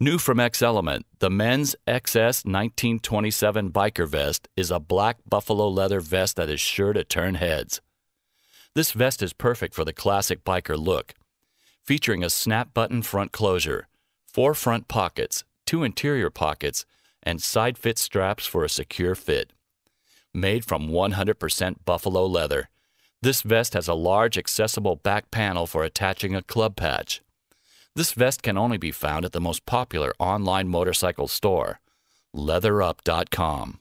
New from Xelement, the men's XS 1927 biker vest is a black buffalo leather vest that is sure to turn heads. This vest is perfect for the classic biker look, featuring a snap button front closure, four front pockets, two interior pockets, and side fit straps for a secure fit. Made from 100% buffalo leather, this vest has a large accessible back panel for attaching a club patch. This vest can only be found at the most popular online motorcycle store, leatherup.com.